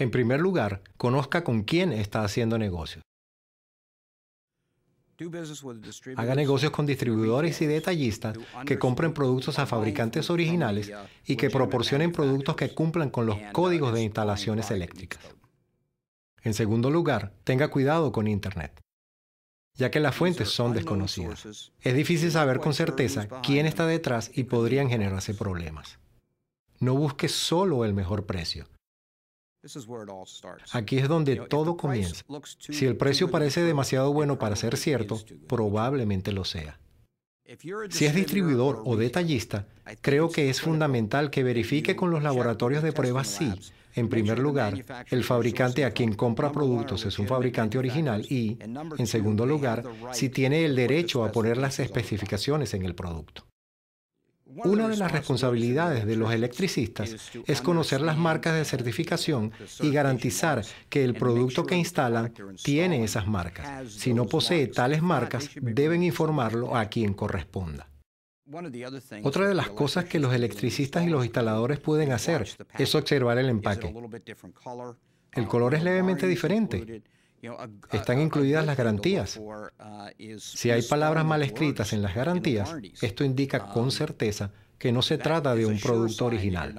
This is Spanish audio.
En primer lugar, conozca con quién está haciendo negocios. Haga negocios con distribuidores y detallistas que compren productos a fabricantes originales y que proporcionen productos que cumplan con los códigos de instalaciones eléctricas. En segundo lugar, tenga cuidado con Internet, ya que las fuentes son desconocidas. Es difícil saber con certeza quién está detrás y podrían generarse problemas. No busque solo el mejor precio. Aquí es donde todo comienza. Si el precio parece demasiado bueno para ser cierto, probablemente lo sea. Si es distribuidor o detallista, creo que es fundamental que verifique con los laboratorios de pruebas si, en primer lugar, el fabricante a quien compra productos es un fabricante original y, en segundo lugar, si tiene el derecho a poner las especificaciones en el producto. Una de las responsabilidades de los electricistas es conocer las marcas de certificación y garantizar que el producto que instalan tiene esas marcas. Si no posee tales marcas, deben informarlo a quien corresponda. Otra de las cosas que los electricistas y los instaladores pueden hacer es observar el empaque. El color es levemente diferente. Están incluidas las garantías. Si hay palabras mal escritas en las garantías, esto indica con certeza que no se trata de un producto original.